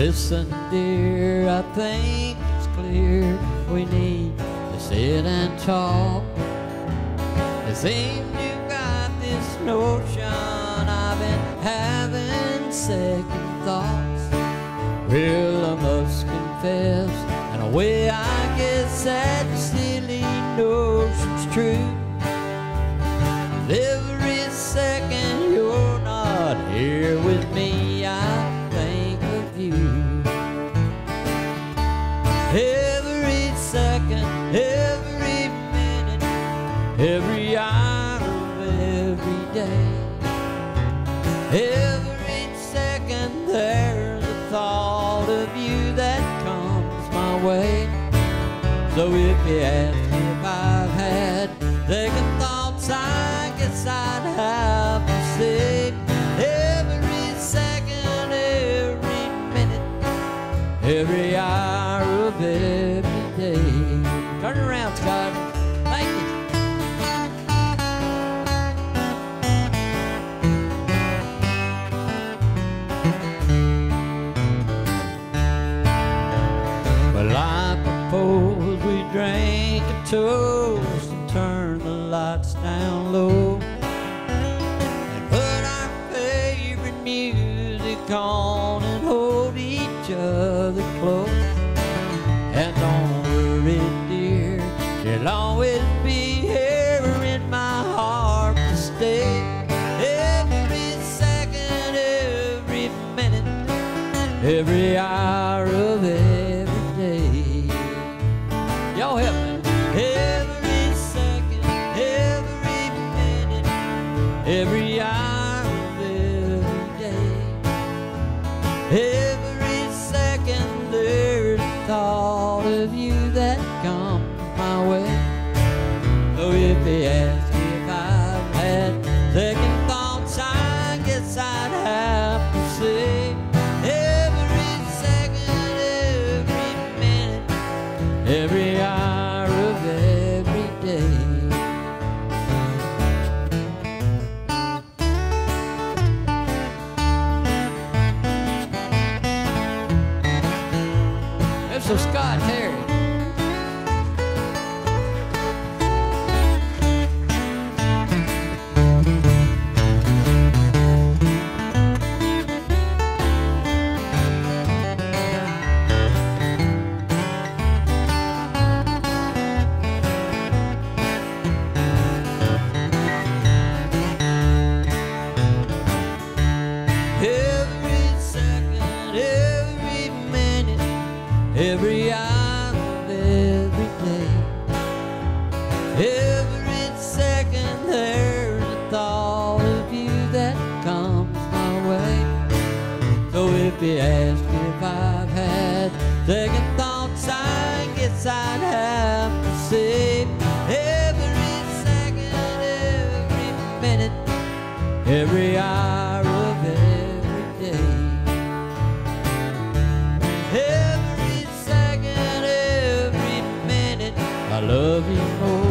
Listen, dear, I think it's clear we need to sit and talk. It seems you got this notion I've been having second thoughts. Well, I must confess, in a way, I guess that silly notion's true. Every second, every minute, every hour of every day. Every second there's a thought of you that comes my way. So if you ask me if I've had second thoughts, I guess I'd have hour of every day. Turn around, Scott. Thank you. Well, I propose we drink a toast and turn the lights down low other close. And don't worry, dear, you'll always be here in my heart to stay. Every second, every minute, every hour of every day. Y'all help me. Every second, every minute, every hour Some Scott Terry. Every hour every day. Every second there's a thought of you that comes my way. So if you ask if I've had second thoughts, I guess I'd have love you more.